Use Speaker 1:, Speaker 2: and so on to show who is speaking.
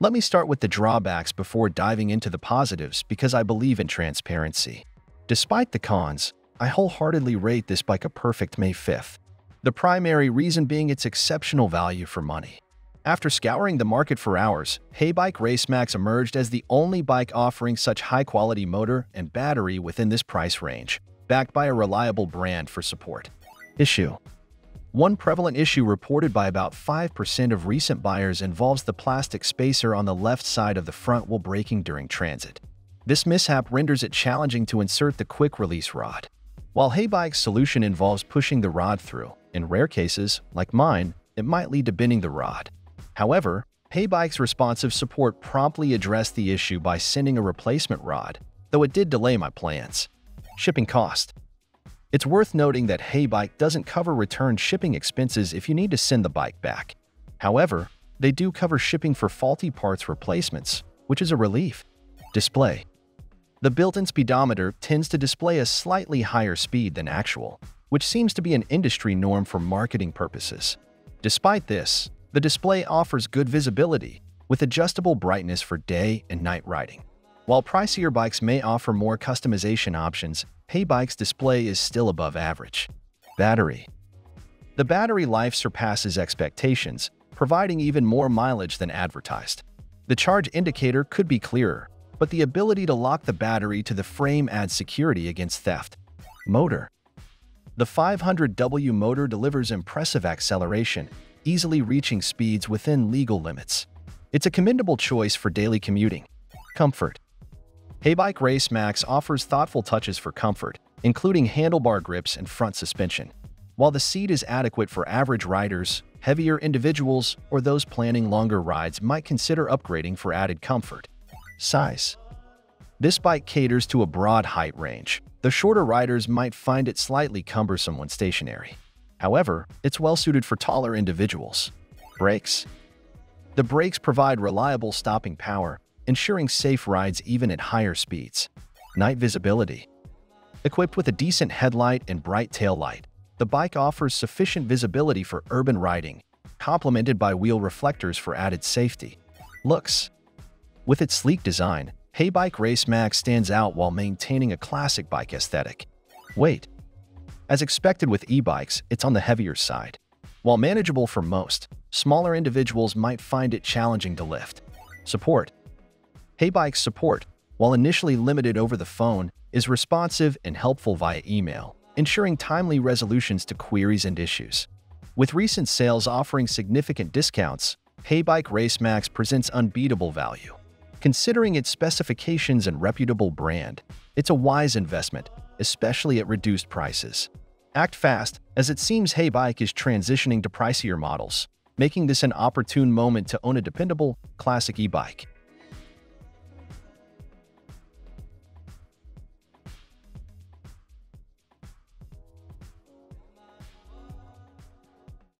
Speaker 1: Let me start with the drawbacks before diving into the positives because I believe in transparency. Despite the cons, I wholeheartedly rate this bike a perfect May 5th. The primary reason being its exceptional value for money. After scouring the market for hours, Heybike Race Max emerged as the only bike offering such high-quality motor and battery within this price range, backed by a reliable brand for support. Issue one prevalent issue reported by about 5% of recent buyers involves the plastic spacer on the left side of the front while braking during transit. This mishap renders it challenging to insert the quick-release rod. While Heybike's solution involves pushing the rod through, in rare cases, like mine, it might lead to bending the rod. However, Heybike's responsive support promptly addressed the issue by sending a replacement rod, though it did delay my plans. Shipping cost it's worth noting that Heybike doesn't cover return shipping expenses if you need to send the bike back. However, they do cover shipping for faulty parts replacements, which is a relief. Display The built-in speedometer tends to display a slightly higher speed than actual, which seems to be an industry norm for marketing purposes. Despite this, the display offers good visibility, with adjustable brightness for day and night riding. While pricier bikes may offer more customization options, Heybike's display is still above average. Battery The battery life surpasses expectations, providing even more mileage than advertised. The charge indicator could be clearer, but the ability to lock the battery to the frame adds security against theft. Motor The 500W motor delivers impressive acceleration, easily reaching speeds within legal limits. It's a commendable choice for daily commuting. Comfort Heybike Race Max offers thoughtful touches for comfort, including handlebar grips and front suspension. While the seat is adequate for average riders, heavier individuals or those planning longer rides might consider upgrading for added comfort. Size This bike caters to a broad height range. The shorter riders might find it slightly cumbersome when stationary. However, it's well-suited for taller individuals. Brakes The brakes provide reliable stopping power, ensuring safe rides even at higher speeds. Night visibility. Equipped with a decent headlight and bright taillight, the bike offers sufficient visibility for urban riding, complemented by wheel reflectors for added safety. Looks. With its sleek design, Heybike Race Max stands out while maintaining a classic bike aesthetic. Weight. As expected with e-bikes, it's on the heavier side. While manageable for most, smaller individuals might find it challenging to lift. Support. Heybike's support, while initially limited over the phone, is responsive and helpful via email, ensuring timely resolutions to queries and issues. With recent sales offering significant discounts, Heybike Race Max presents unbeatable value. Considering its specifications and reputable brand, it's a wise investment, especially at reduced prices. Act fast, as it seems Heybike is transitioning to pricier models, making this an opportune moment to own a dependable, classic e-bike.